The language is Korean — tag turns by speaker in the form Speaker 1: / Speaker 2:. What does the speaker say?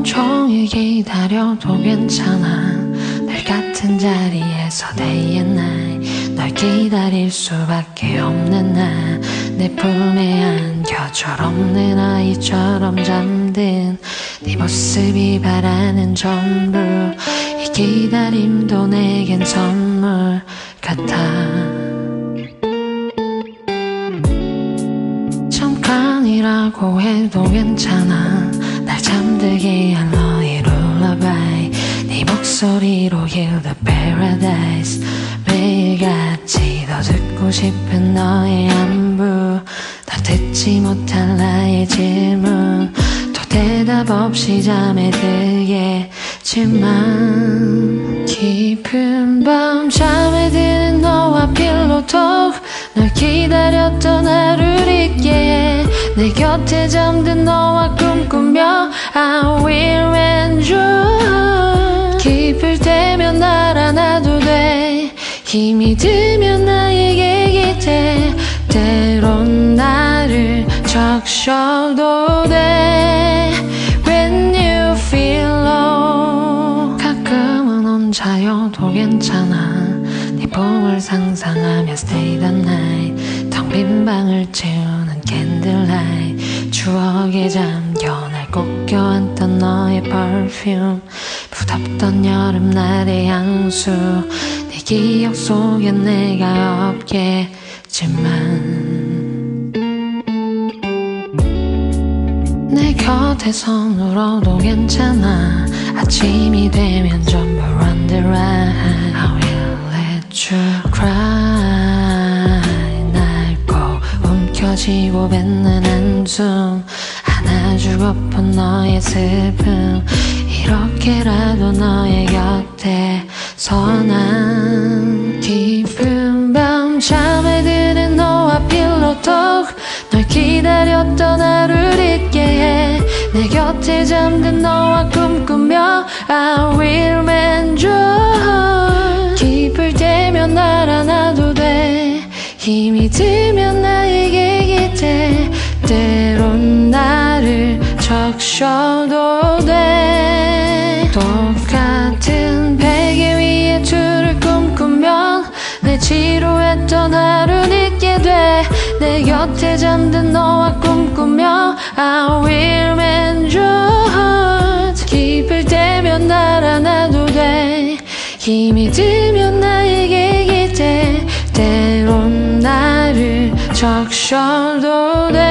Speaker 1: 온종일 기다려도 괜찮아. 늘 같은 자리에서 day and night 널 기다릴 수밖에 없는 나 내 품에 안겨 철없는 아이처럼 잠든 네 모습이 바라는 전부. 이 기다림도 내겐 선물 같아. 잠깐이라고 해도 괜찮아. 날 잠들게 할 너의 lullaby 네 목소리로 heal the paradise. 매일같이 더 듣고 싶은 너의 안부. 더 듣지 못할 나의 질문. 또 대답 없이 잠에 들겠지만 깊은 밤 잠에 드는 너와 필로 톡 널 기다렸던 하루를 내 곁에 잠든 너와 꿈꾸며 I will enjoy 기쁠 때면 날 안아도 돼. 힘이 들면 나에게 기대. 때론 나를 적셔도 돼. When you feel low 가끔은 혼자여도 괜찮아. 네 봄을 상상하며 stay the night. 텅 빈 방을 채우는 candlelight. 추억에 잠겨 날꼭 껴안던 너의 perfume. 부덥던 여름날의 향수. 내 기억 속엔 내가 없겠지만. 내 곁에서 울어도 괜찮아. 아침이 되면 전부 run the ride 움켜쥐고 뱉는 한숨 안아주고픈 너의 슬픔. 이렇게라도 너의 곁에 서난 깊은 밤 잠에 드는 너와 필로톡 널 기다렸던 하루를 잊게 해. 내 곁에 잠든 너와 꿈꾸며 I will enjoy 기쁠 때면 날 안아도 돼. 힘이 들면 적셔도 돼. 똑같은 베개 위에 둘을 꿈꾸면 내 지루했던 하루는 잊게 돼. 내 곁에 잠든 너와 꿈꾸며 I will enjoy 기쁠 때면 날 안아도 돼. 힘이 들면 나에게 기대. 때론 나를 적셔도 돼